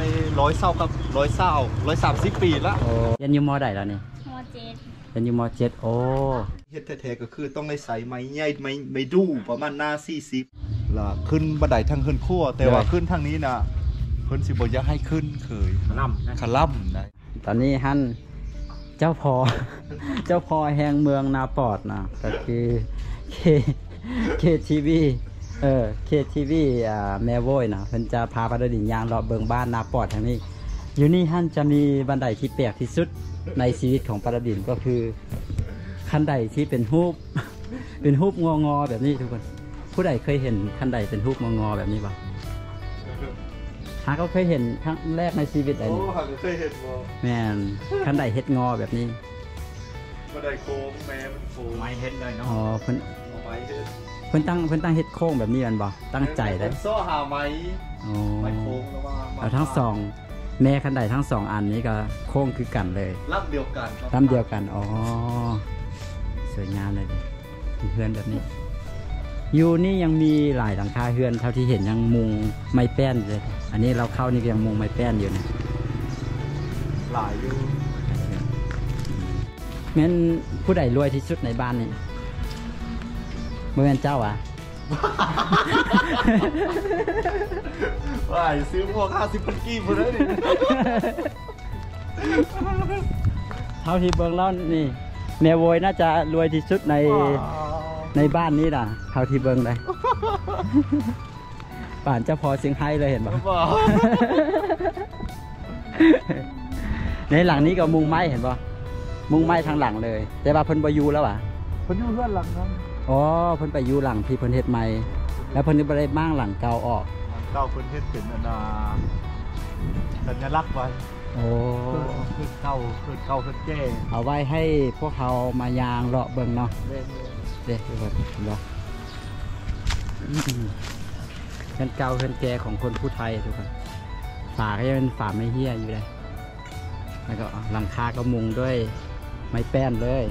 ได้ร้อยเศร้ากับร้อยเศร้าร้อยสามสิบปีละโอ้เรียนอยู่มอใดแล้วนี่มเจ็ดเรียนอยู่มอเจ็ดโอ้เฮ็ดแท้ๆก็คือต้องได้ใส่ไม้ใหญ่ไม้ไม้ดูประมาณหน้าสี่สิบล่ะขึ้นบันไดทางขึ้นขั้วแต่ว่าขึ้นทางนี้น่ะเพิ่นสิบ่อยากให้ขึ้นเคยล่ำนะขล่ำนะตอนนี้ฮั่นเจ้าพอ เจ้าพอแห่งเมืองนาปอดนะก็คือเคเคทีวี เออเคทีวีอ่าแม่โวยนะเพิ่นจะพาไปเดินยางรอบเบิงบ้านนาปอดทางนี้ อยู่นี่ฮั่นจะมีบันไดที่แปลกที่สุดในชีวิตของปราดินก็คือคันไดที่เป็นรูปเป็นรูปงองอๆแบบนี้ทุกคน ผู้ใดเคยเห็นคันไดเป็นรูปงองอๆแบบนี้ปะหาก็เคยเห็นครั้งแรกในชีวิตไอ้โอ้นี่หากเคยเห็นบ่แม่นคันไดเฮ็ดงอแบบนี้บันไดโค้งแม่มันโค้งไม้เฮ็ดเลยเนาะอ๋อเพิ่นเอาไม้เฮ็ด เพิ่นตั้งเพิ่นตั้งเฮ็ดโค้งแบบนี้แมันบ่ตั้งใจได้เพิ่นซ้อหาไม้อ๋อไม้โค้งแล้วว่ามาเอาทั้งสองแม่คันไดทั้งสองอันนี้ก็โค้งคือกันเลยลำเดียวกันครับลำเดียวกันอ๋อสวยงามเลยดิเฮือนแบบนี้อยู่นี่ยังมีหลายหลังคาเฮือนเท่าที่เห็นยังมุงไม้แป้นอยู่เลย อันนี้เราเข้านี่ก็ยังมุงไม้แป้นอยู่นะหลายอยู่งั้นผู้ใดรวยที่สุดในบ้านนี่เมื่อเป็นเจ้าอะว่าอย่าซื้อพวก50พันกีบพุ่นเด้อนี่เท่าที่เบิ่งแล้วนี่แม่โวยน่าจะรวยที่สุดในในบ้านนี้น่ะเท่าที่เบิ่งเลยป่านเจ้าพอเสียงไฮ้เลยเห็นปะว้าวในหลังนี้ก็มุงไม้เห็นปะมุงไม้ทางหลังเลย แต่ว่าเพิ่นไปอยู่แล้วอะเพิ่นอยู่เพื่อนหลังนั้น อ๋อเพิ่นไปอยู่หลังที่เพิ่นเฮ็ดใหม่แล้วเพิ่นก็บ่ได้บ้างหลังเก่าออกเก้าเพิ่นเฮ็ดเป็นอันนาสัญลักษณ์ไว้โอ้คือเก้าคือเก้าคือแก่เอาไว้ให้พวกเขามายางเลาะเบิ่งเนาะเล่นเด็กทุกคนเห็นปะเพื่อนเก่าเพื่อนแก่ของคนผู้ไทยทุกคนฝาก็ยังเป็นฝาไม่เฮี้ยอยู่เลยแล้วก็หลังคาก็มุงด้วยไม้แป้นเลย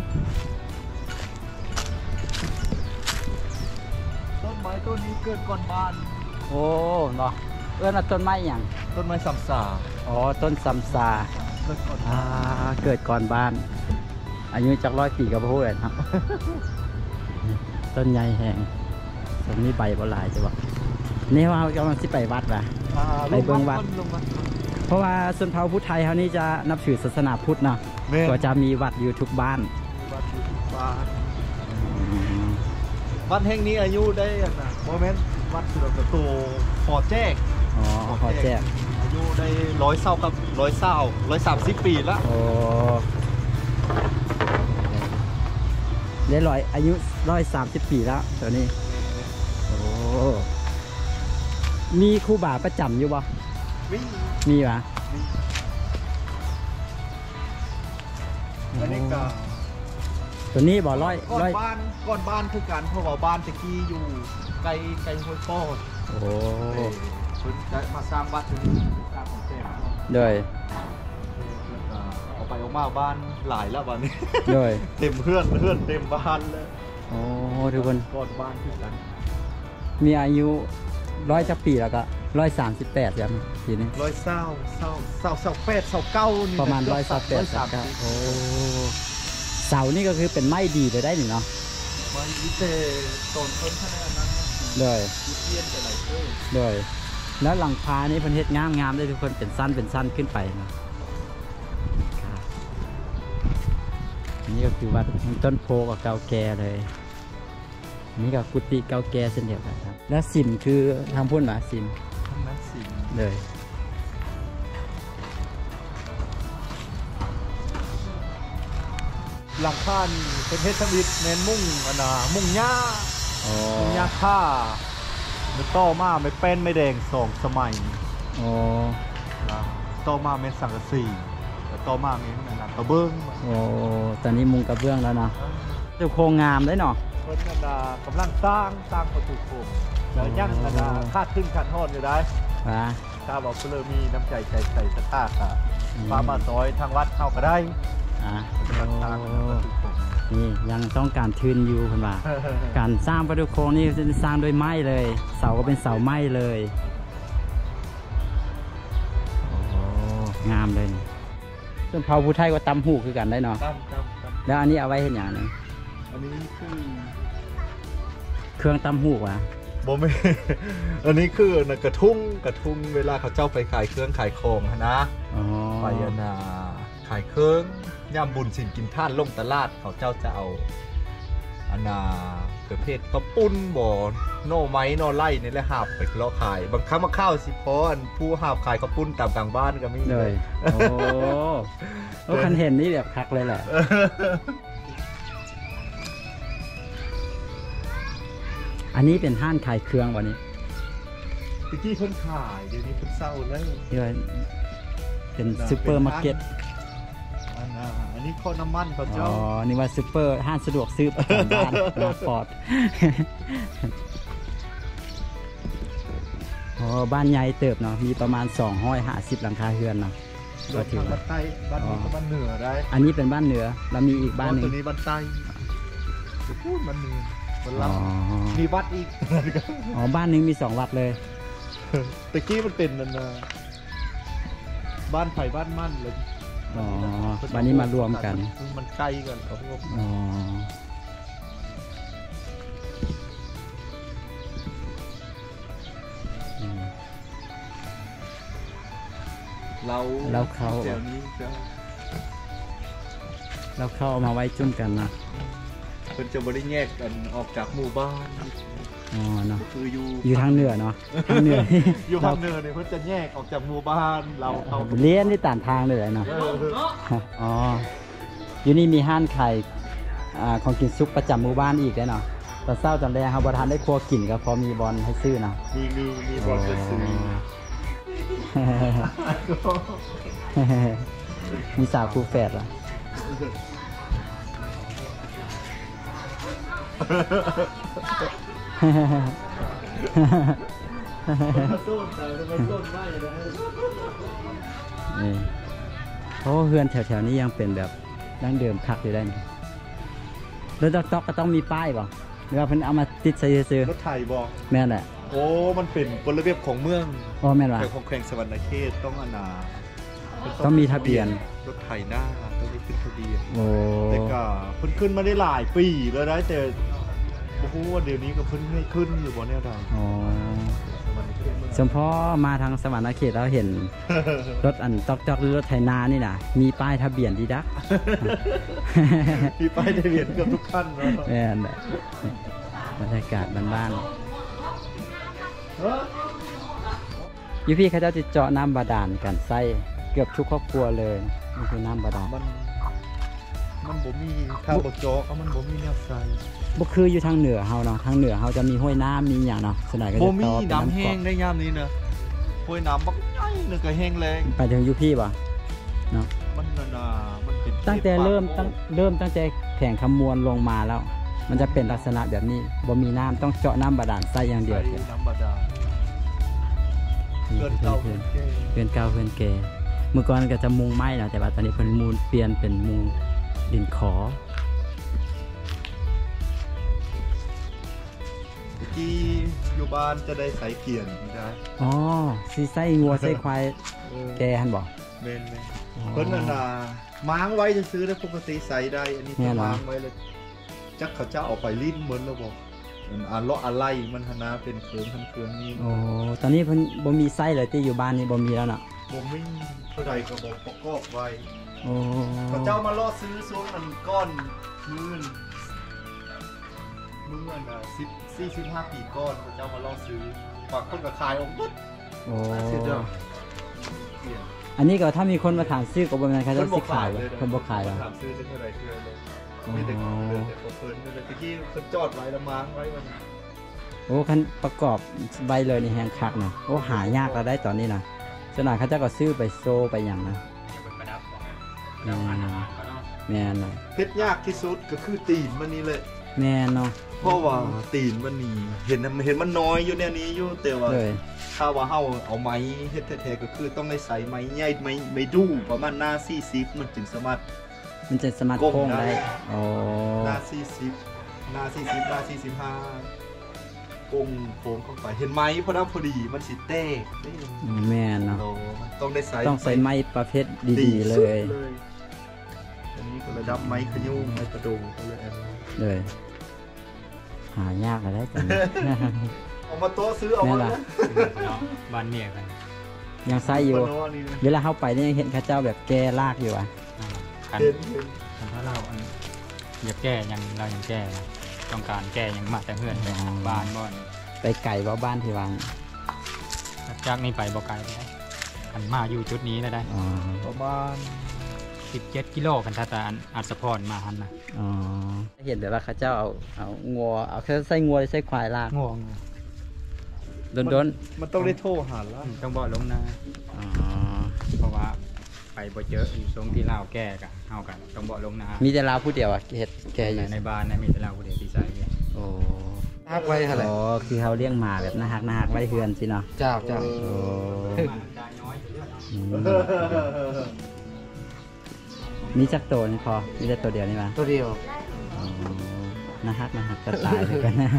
ต้นไม้ต้นนี้เกิดก่อนบ้าน โอ้เนาะเอื้อนว่าต้นไม้อย่างต้นไม้สัมสาอ๋อต้นซัมซาเกิดก่อนอ่าเกิดก่อนบ้าน อายุจากร้อยปีก็พูดเลยครับ ต้นใหญ่แหงตรงนี้ใบบหลายจะบอกนี่ว่าเรากำลังสิไปวัดว่ะอ่าไปเบิ่งวัด ลงมาเพราะว่าชนเผ่าพุทธไทยเขานี่จะนับถือศาสนาพุทธเนาะแม่ก็จะมีวัดอยู่ทุกบ้าน วัดอยู่บ้าน วัดแห่งนี้อายุได้อันน่ะโมเมนต์วัดสุดประตูพอแจ้งอ๋อขอแจ้งอายุได้ร้อยเศร้ากับร้อยเศร้าร้อยสามสิบปีละโอ้ได้ร้อยอายุร้อยสามสิบปีแล้วตัวนี้โอ้มีครูบาประจำอยู่บ่วิ่งมีปะอันนี้ก็ ตัวนี้บ่ร้อยก่อนร้อยบ้านก่อนบ้านคือกันเพราะว่าบ้านตะกี้อยู่ไกลไกลห้วยป้อโอ้เออเพิ่นได้มาสร้างวัดตรงนี้สร้างของแท้เนาะโดยแล้วก็เอาไปเอามาบ้านหลายแล้วบ้านนี้โดยเต็มเพื่อนเพื่อนเต็มบ้านเลยโอ้ทุกคนก่อนบ้านคือกันมีอายุร้อยจักปีแล้วก็ร้อยสามสิบแปดครับทีนี้ร้อยเศร้าเศร้าเศร้าเศร้าแปดเศร้าเก้านี่ประมาณร้อยสามแปดสามเก้าสิบโอ้ เสานี่ก็คือเป็นไม้ดีเลยได้หนิเนาะมาอีเตตนต้นขนาดนั้นโดยอีเทียนแต่ไหนเอ้ยโดยแล้วหลังคานี่เพิ่นเฮ็ดงามงามๆได้ทุกคนเป็นสั้นเป็นสั้นขึ้นไปนะครับอันนี่ก็คือวัดต้นโพกับเก่าแก่เลยอันนี่ก็กุฏิเก่าแก่เช่นเดียวกันครับ แล้วสิมคือทางพุ่นหมาสิมทั้งนั้นสิเลย หลังคานี่เป็นเฮ็ดทวิตเน้นมุ่งอันน่ะมุ่งหญ้าอ๋อมุ่งหญ้าค่าไม่ต่อมาไม่เป็นไม่แดงสองสมัยอ๋อนะต่อมาเป็นสังกะสีแล้วต่อมาเป็นอันนั้นกระเบื้องโอ้ตอนนี้มุงกระเบื้องแล้วเนาะดูโครงงามได้เนาะเพิ่นกันดากำลังสร้างสร้างประตูโค้งแล้วยังกันดาคาดขึ้นคันฮอดอยู่ได้วะถ้าบอกเพื่อมีน้ำใจใจใส่สตาค่ะอืมมามาซอยทางวัดเข้าก็ได้ อะกำลังสร้างประตูโค้งนี่ยังต้องการทืนอยู่คุณว่า การสร้างประตูโค้งนี่จะสร้างด้วยไม้เลย เสาก็เป็นเสาไม้เลยโอ้งามเลยนี่ส่วนเผาผู้ไทยก็ตำหูคือกันได้เนาะตั้มตั้มตั้มแล้วอันนี้เอาไว้เห็นอย่างหนึงอันนี้คือเครื่องตำหูวะบ่แม่อันนี้คือนะกระทุ้งกระทุ้งเวลาเขาเจ้าไปขายเครื่องขายของหั้นนะอ๋อไปอะนาขายเครื่อง ย่ำบุญสินกินท่านลงตลาดเขาเจ้าจะเอาอันนาประเภทกระปุ้นบ่โน่ไม้โน่ไล่นี่แหละหาบไปเลาะขาย บางครั้งมาข้าวสิพออันผู้หาบขายกระปุ้นตามกลางบ้านก็มีเลยโอ้โอ้คันเห็นนี่แบบคักเลยแหละอันนี้เป็นห้านขายเครื่องวันนี้ตะกี้เพิ่นขายเดี๋ยวนี้เพิ่นเศร้าแล้วที่ว่าเป็นซูเปอร์มาร์เก็ต อันน่ะอันนี้ข้อน้ำมันเขาอ๋เจ้าอ นี่ว่าซูเปอร์ห้านสะดวกซื้อประจำบ้านนาฟอร์ดอ๋อบ้านใหญ่เติบเนาะ มีประมาณ 250 หลังคาเรือนเนาะโดยทางบ้านใต้บ้านนี้ก็บ้านเหนือได้อันนี้เป็นบ้านเหนือ แล้วมีอีกบ้านหนึ่งตัวนี้บ้านใต้จะพูดบ้านเหนือบ้านอ๋ลาอวมีวัดอีก อ๋อ บ้านหนึงมีสองวัดเลย ตะกี้มันเป็นนั่นนะบ้านไผ่บ้านมั่นเลย อ๋อบ้านนี้มารวมกัน มันใกล้กันเขาพวกอ๋ออืมเราเราเขาเดี๋ยวนี้ก็แล้วเข้าเอามาไว้จุ่มกันนะเพิ่นจะบริแยกกันออกจากหมู่บ้าน อ๋อเนาะก็คืออยู่อยู่ทางเหนือเนาะทางเหนืออยู่เราภาคเหนือเนี่ยเพิ่นจะแยกออกจากหมู่บ้านเราเขาเลี้ยนที่ต่างทางเลยเนาะเอออ๋ออยู่นี่มีห้านไข่อ่าของกินซุปประจำหมู่บ้านอีกได้เนาะแต่เศร้าจำได้ครับประทานได้ครัวกินก็พอมีบอลให้ซื้อเนาะมีมีมีบอลจะซื้อมีสาวครูแฝดเหรอต้ นแต่ทำไมต้นไม่นะนี่เพราะว่าเฮือนแถวๆนี้ยังเป็นแบบดั้งเดิมคักอยู่ได้นี่แล้วต๊อกๆก็ต้องมีป้ายป่ะหรือว่าเพิ่นเอามาติดใส่ซื้อรถไถบอกๆแม่นแหละโอ้ มันเป็นกฎระเบียบของเมืองอ๋อแม่นว่ะแต่ของแขวงสวรรณเขตต้องอนาต้องมีทะเบียนรถไถหน้าต้องมีขึ้นทะเบียนโอ้แต่ก็เพิ่นขึ้นมาได้หลายปีแล้วได้แต่ โอ้โหว่าเดี๋ยวนี้ก็เพิ่นไม่ขึ้นอยู่บ่แนวใดอ๋อสวรรณเขตเมืองสมพอมาทางสวรรค์เขตเราเห็น รถอันตอกจอกหรือรถไถนานี่นะมีป้ายทะเบียนดีดักมีป้ายทะเบียนเกือบทุกขั้นเนาะแม่นแหละบรรยากาศบ้านเฮ้ยๆอยู่พี่เขาเจะติดเจาะน้ำบาดาลกันไส้เกือบทุกครอบครัวเลยนี่คือน้ำบาดาลมันมันบ่มีถ้าบ่เจาะก็มันบ่มีแนวใส่ บ่คืออยู่ทางเหนือเฮาเนาะทางเหนือเฮาจะมีห้วยน้ำมีอย่างเนาะส่วนใหญ่ก็จะบ่ต่มีอเป็นน้ำน้ำแห้เกาะงได้ยามนี้นะห้วยน้ำบักใหญ่นึงก็แห้งแรงไปถึงอยู่พี่ป่ะเนาะมันนานามันเป็นตั้งแต่เริ่มตั้งเริ่มตั้งแต่แผงคำมวลลงมาแล้ว มันจะเป็นลักษณะแบบนี้บ่มีน้ำต้องเจาะน้ำบาดาลใส่อย่างเดียวใส่น้ำบาดาลเกินเก่าเพื่เกิอนนแก่เพื่อนเก่าเพื่อนแก่เมื่อก่อนก็จะมุงไม้นะแต่ว่าตอนนี้เพิ่นมูลเปลี่ยนเป็นมุงดินขอ เมื่อกี้อยู่บ้านจะได้ใส่เกียนได้อ๋อสิใส่งัวใส่ควายเออแกหันบอกเมนเมนเพิ่นน่ะนะม้างไว้จะซื้อได้ปกติใส่ได้ อันนี้เนี่จะยเหรอม้างไว้เลยจักเขาจะเอาไปลิ้นเหมือนแล้วบอกอันอ่านเลาะอะไรมันหนนาเป็นเครื่องทันเครื่องนี้โอ้ตอนนี้เพิ่นบ่มีไส้เลยที่อยู่บ้านนี่บ่มีแล้วเนาะบ่มีเท่าใดก็บอกประกอบไว้โอ้เขาเจ้ามาล่อซื้อช่วงมันก้อนมือ นมือนอะสิบสี่สิบห้าปีก้อนเขาเจ้ามาล่อซื้อฝากคนก็ขายออกหมดโอ้เสียดายเปลี่ยนอันนี้ก็ถ้ามีคนมาถามซื้อก็บ่แม่นเขาจะเพิ่นสิขายเลยเพิ่นบ่ขายหรอถามซื้อได้เท่าไหร่เท่าไหร่เลยอ๋อมีแต่เดินแต่เขาเพิ่นนี่เลยตะกี้เพิ่นจอดไว้แล้วม้างไว้มันโอ้คันประกอบใบเลยนี่แฮงคักนะโอ้หายากแล้วได้ตอนนี้นะส่วนใหญ่เขาเจะก็ซื้อไปโซไปอย่างนะแม่นแม่นนะเพชรยากที่สุดก็คือตีนมันนี่เลย แม่นเนาะเพราะว่าตีนมันนี่เห็นเห็นมันน้อยอยู่แนวนี้อยู่แต่ว่าเลยถ้าว่าเฮาเอาไม้เฮ็ดแท้ๆก็คือต้องได้ใส่ไม้ใหญ่ไม้ไม้ดูประมาณหน้า40มันจึงสามารถมันจะสามารถก้มโค้งได้ได้อ๋อหน้า40หน้า40หน้า45กงโค้งเข้าไปเห็นไหมพอดำพอดีมันสิเต้เต้แม่นเนาะโลมันต้องได้ใส่ต้องใส่ไม้ประเภทดีๆเลสุยอันนี้ก็ระดับไม้ขยุ่มไม้ประดุงก็เลยอันนี้ เลย หายากอะไรจังเอามาโต๊ะซื้อเอาแม่มาล่ะแล้วเนาะบ้านเมียกันยังใส่อยู่โโน่นี่นะเวลาเข้าไปนี่ยังเห็นเข้าเจ้าแบบแกลากอยู่อะ อ่าคันเห็นเห็นคันถ้าเราอันอยากแก้ยังเรายังแก้นะต้องการแก้ยังมาแต่เพื่อนไปหาบ้านบ่อนไปไก่ว่าบ้านที่วางจากนี้ไปบ่ไกลไปได้คันมาอยู่จุดนี้แล้วได้ อ๋อประมาณ 17กิโลกันถ้าแต่อันอัศพรมาหันนะอ๋อเห็นแบบว่าเข้าเจ้าเอาเอางัวเอาแค่ใส่งัวหรือใส่ควายลากง่วงโดนมันต้องได้โทรหาแล้วต้องบ่ลงนะๆอ๋อเพราะว่าไปบ่เจออยู่ทรงที่ลาวแก้กะเฮากันต้องบ่ลงนะมีแต่ลาวผู้เดียวอะเห็ดแกอยู่ในบ้านนะมีแต่ลาวผู้เดียวที่ใส่เนี่ยโอ้ฮักไว้เท่าไหร่อ๋อคือเขาเลี้ยงหมาแบบน่าฮักน่าฮักไว้เฮือนสิเนาะเจ้าเจ้าโอ้อื มมีจักตัวนี่พอมีแต่ตัวเดียวนี่มาตัวเดียวอ๋อน่าฮักน่าฮักจะตายเลยกันนะ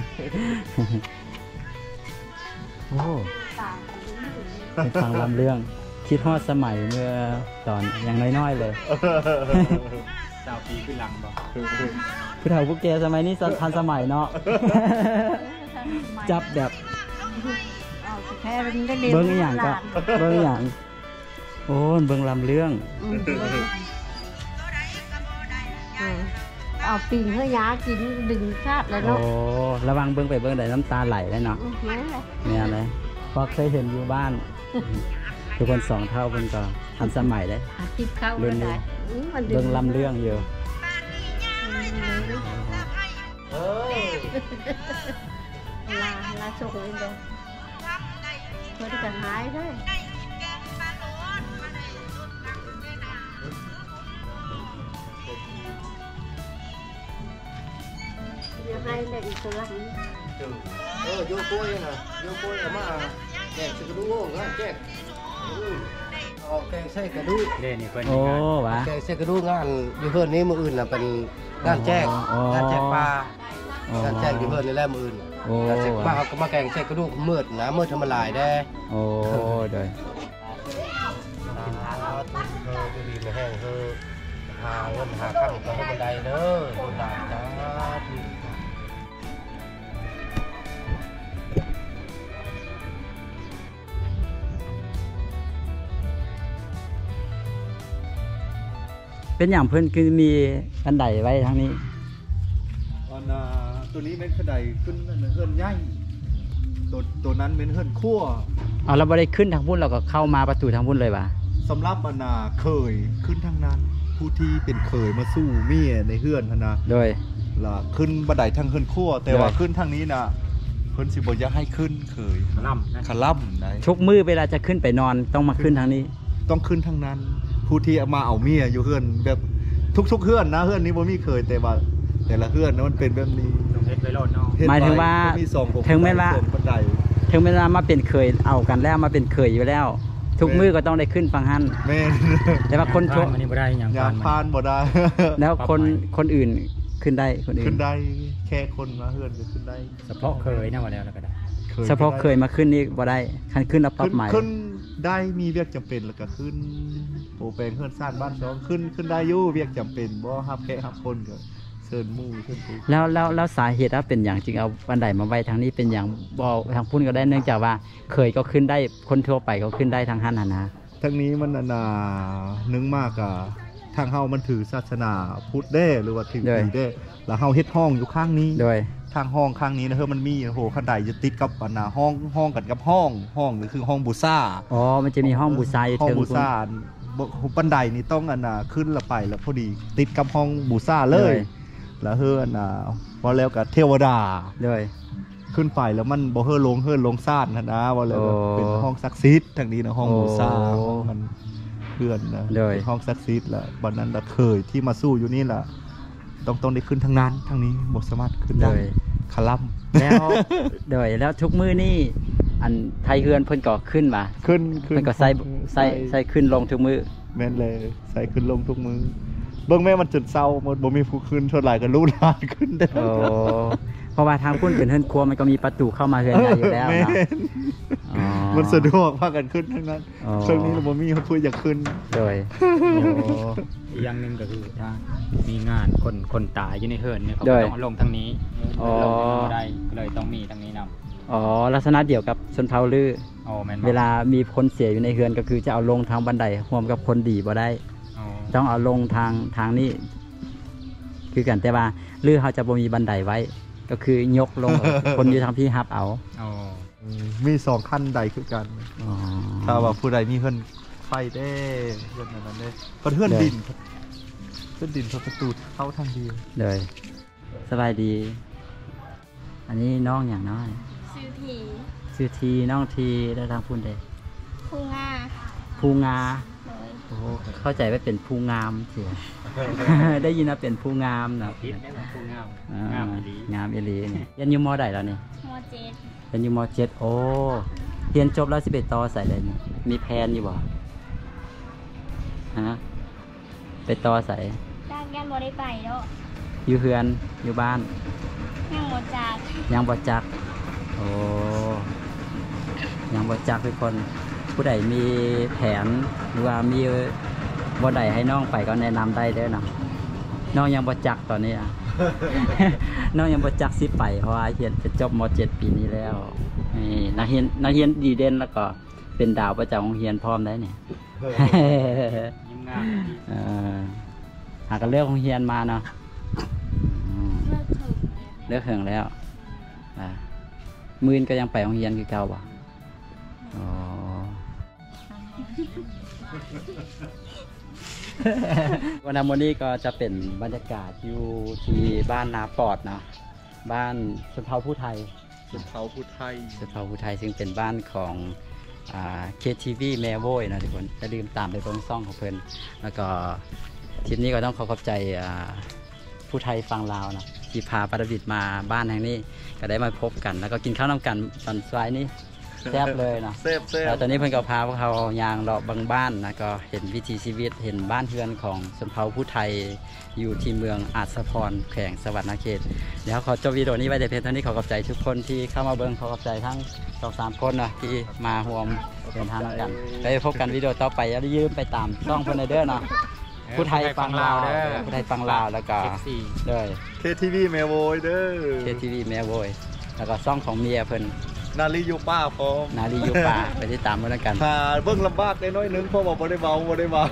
โอ้ไปฟังลำเรื่อง คิดฮอดสมัยเมื่อตอนยังน้อยๆเลย เจ้าปีขึ้นหลังบ่ผู้เฒ่าผู้แก่สมัยนี้ทันสมัยเนาะ จับแบบเอาสิแค่เป็นได้เรียนเบิ้งอหย่างก็หลานเบิ้งอหย่าง โอ้ยเบิ้งลำเรื่องอืม เบิ่งเออเอาปีนเพื่อยากินดึงชาติเลยโอ้เนาะระวังเบิ้งไปเบิ้งได้น้ำตาไหลเลยเนาะอืมนั่นแหละเนี่ยเลยพอเคยเห็นอยู่บ้าน ทุกคนสองเท่าเพิ่นก็ทันสมัยเลย หาคิดเข้ารุ่ก็นนี้ ได้อืมมันดึเบิ้งลำเรื่องอยู่เออลาลาส่งเองเลยเพื่อที่จะหายได้เดี๋ยวให้เลย อีกตัวละนี้เออโยโก้ยนะโยโก้ยเอามาแกงใส่กระดูกโง่งานแกงเอาแกงใส่กระดูกเล่นี่เพิ่นโอ้วะแกงใส่กระดูกงานอยู่เพื่อนนี้มืออื่นน่ะเป็นงานแจ้งงานแจ้งปลาอ๋องานแจ้งอยู่เพื่อนนี่แหละมืออื่นโอ้งานแจ้งปลาเขาก็มาแกงใส่กระดูกมืดนะมืดทำลายได้โอ้โดยเออดีไม่แห้งเออหาเงินหาข้ามก็ให้บันไดเด้อลูกหลาจ้า เป็นอย่างเพิ่นคือมีอันใดไว้ทางนี้อันน่ะตัวนี้เป็นขดายขึ้นนั่นน่ะเฮือนใหญ่ตัวตัวนั้นเป็นเฮือนคั่วเอาเราบ่ได้ขึ้นทางพุ่นเราก็เข้ามาประตูทางพุ่นเลยว่ะสำหรับอันน่ะเคยขึ้นทางนั้น ผู้ที่เป็นเคยมาสู้เมียในเฮือนหั่นนะโดยล่ะขึ้นบันไดทางเฮือนคั่วแต่ว่าได้ขึ้นทางนี้น่ะเพิ่นสิบ่อยากให้ขึ้นเคยล่ำนะขล่ำได้ทุกมือเวลาจะขึ้นไปนอนต้องมาขึ้นทางนี้ ต้องขึ้นทางนั้น ผู้ที่เอามาเอาเมียอยู่เฮือนแบบทุกๆเฮือนนะเฮือนนี้บ่มีเคยแต่ว่า แต่ละเฮือนนะมันเป็นแบบนี้ต้องเฮ็ดไว้โลดเนาะเฮ็ดหมายถึงว่าไก็มีสองผมถึงแม้ว่าสองบันไดถึงเวลามาเป็นเคยเอากันแล้วมาเป็นเคยอยู่แล้ว ทุกมือก็ต้องได้ขึ้นฟังหันแม่นแต่ว่าคนทั่วผ่มันนี่บ่ได้หยังยามมัพานบ่ได้ แล้วคนคนอื่นขึ้นได้คนอื่ขึ้นนได้แค่คนมาเฮือนก็ขึ้นได้เฉพาะเคยนะว่าแล้วแล้วก็ได้ เฉพาะเคยมาขึ้นนี่บ่ได้คันขึ้นแล้วปรับขึ้นใหม่ ขึ้น ได้มีเวียกจำเป็นแล้วก็ขึ้นโปรแปลงเฮือนซ่านบ้านช่องขึ้นขึ้นได้อยู่เวียกจำเป็นบ่ฮับแค่ฮับคนก็เชิญหมู่เชิญผู้แล้วแล้วแล้วสาเหตุว่าเป็นอย่างจริงเอาบันไดมาไว้ทางนี้เป็นอย่างบอทางพุ่นก็ได้เนื่องจากว่า เคยก็ขึ้นได้คนทั่วไปก็ขึ้นได้ทางหันนะนะทั้งนี้มันอันน่ะนึงมากอะทางเฮามันถือศาสนาพุทธเด้หรือว่าถือผีเด้แล้วเฮาเฮ็ดห้องอยู่ข้างนี้โดย ทางห้องข้างนี้นะเฮ้ยมันมีโอ้โหขันไดจะติดกับอันน่ะห้องห้องกันกับห้องห้องนี่คือห้องบูซ่าอ๋อมันจะมีห้องบูชาอยู่ห้องเทิงบูพุ่นซ่าบบันไดนี่ต้องอันน่ะขึ้นละไปแล้วพอดีติดกับห้องบูซ่าเลยเลยแล้วเฮืออันน่ะพอแล้วกับเทวดาโดยขึ้นไปแล้วมันบ่เฮือลงเฮือลงซ่านนะนะว่าแล้วโอ้เป็นห้องศักดิ์สิทธิ์ทางนี้นะห้องโอ้บูซ่าห้องมันเพื่อนนะโดยเป็นห้องศักดิ์สิทธิ์ละวันนั้นละเคยที่มาสู้อยู่นี่ล่ะ ต้องต้องได้ขึ้นทางนั้นทางนี้บ่สามารถขึ้นโดได้ยคลัมแล้วโดยแล้วทุกมือนี่อันไทยเฮือนเพิ่นก็ขึ้นมาขึ้นขึ้นเพิ่นก็ใส่ใส่ใส่ขึ้นลงทุกมือแม่นเลย ใส่ขึ้นลงทุกมือเบิ่งแม่มันจนเศร้าหมดบ่มีผู้ขึ้นเท่าไหร่ก็รู้ลานขึ้นได้โอ้เพ ราะว่าทางพุ่นเป็นเฮือนครัวมันก็มีประตูเข้ามาเฮือนใหญ่อยู่แล้วแม่เนาะนอ๋อ มันสะดวกพากันขึ้นทั้งนั้นอ๋อ ช่วงนี้เราบ่มีคนพูดอยากขึ้น โดยอีกอย่างหนึ่งก็คือถ้ามีงานคนคนตายอยู่ในเฮือนเนี่ยเขาโดก็ยต้องลงทางนี้อ๋อ ลงทางนี้บ่ได้ก็เลยต้องมีทางนี้นำอ๋อลักษณะเดียวกับชนเผ่าลือ โอ้แม่นบ่เวลามีคนเสียอยู่ในเฮือนก็คือจะเอาลงทางบันไดร่วมกับคนดีบ่ได้ อ๋อต้องเอาลงทางทางนี้ คือกันแต่ว่าลือเขาจะบ่มีบันไดไว้ ก็คือยกลง คนอยู่ทางพี่ฮับเอาอ๋อมีสองขั้นใดคือกันอ๋อถ้าว่าผู้ใดมีเฮือนไฟเด้เฮือนอันนั้นเด้เพิ่นเฮือนได้ดินเฮือนดินเพิ่นประตูเข้าทางเดียวเลยสบายดี อันนี้น้องอย่างน้อยซื้อผีชื่อทีน้องทีได้ทางพุ่นเดคูงาภูงา เลยโอ้โหเข้าใจว่าเป็นภูงามเสีย ได้ยินว่าเป็นภูงามนะพิษแม่นบ่ผู้งามอ่างามอีหลีงามเอหลีเนี่ยเรียนอยูมอใดแล้วนี่มอเจ็ดเรียนอยูมอเจ็ดโอ้เรียนจบแล้วสิบเอ็ดต่อใส่เลยนี่มีแพลนอยู่บ่ฮะไปต่อใส่จ้างยันบ่ได้ไปแล้วอยู่เฮือนอยู่บ้านยังหมดจากยังบ่จักโอ้ยังบ่จักทุกคน ผู้ใดมีแผนหรือว่ามีบ่ใดให้น้องไปก็แนะนำได้เด้อเนะน้องยังบ่จักตอนนี้อะน้องยังบ่จักสิไป เพราะว่าเรียนจะจบม .7 ปีนี้แล้วนี่นักเรียนนักเรียนดีเด่นแล้วก็เป็นดาวประจำโรงเรียนพร้อมได้เนี่ยยิ้มงามหากันเลือกโรงเรียนมาเนาะเลิกถึงเลิกเหิงแล้วมือนก็ยังไปโรงเรียนคือเก่าบ่อ๋อ วันนั้นวันนี้ก็จะเป็นบรรยากาศอยู่ที่บ้านนาปอดเนาะบ้านชนเผ่าผู้ไทยสุนเขาผู้ไทยชนเผ่าผู้ไทยซึ่งเป็นบ้านของอ่า KTV แมวโวยนะทุกคนอย่าลืมตามไปเบิ่งซ่องของเพิ่นแล้วก็ทริปนี้ก็ต้องขอขอบใจอ่าผู้ไทยฟังลาวนะที่พาปารบิดมาบ้านแห่งนี้ก็ได้มาพบกัน แล้วก็กินข้าวน้ำกันตอนสายนี้ แซ่บเลยเนาะแซ่บแซ่บแล้วตอนนี้เพิ่นก็พาพวกเขาย่างเลาะเบิ่งบ้านนะก็เห็นวิถีชีวิตเห็นบ้านเฮือนของชนเผ่าผู้ไทอยู่ที่เมืองอาดสะพอนแขวงสะหวันนะเขตเดี๋ยวขอจบวิดีโอนี้ไว้แต่เพียงเท่านี้ขอขอบใจทุกคนที่เข้ามาเบิ่งขอขอบใจทั้งสองสามคนนะที่มาร่วมเดินทางด้วยกันไปพบกันวิดีโอต่อไปอย่าลืมไปตามช่องเพิ่นเด้อเนาะผู้ไทฝั่งลาวเด้อผู้ไทฝั่งลาวแล้วก็เซ็กซี่ด้วยเคทีวีแมวโวยเด้อ KTV แม่โวยแล้วก็ซ่องของเมียเพิ่น นาลีอยู่ป้าพร้อมนาลียูป่าไปติดตามเพิ่นแล้วกันหาเบิ่งลำบากได้น้อยนึงเพราะว่าบ่ได้เบาบ่ได้เบา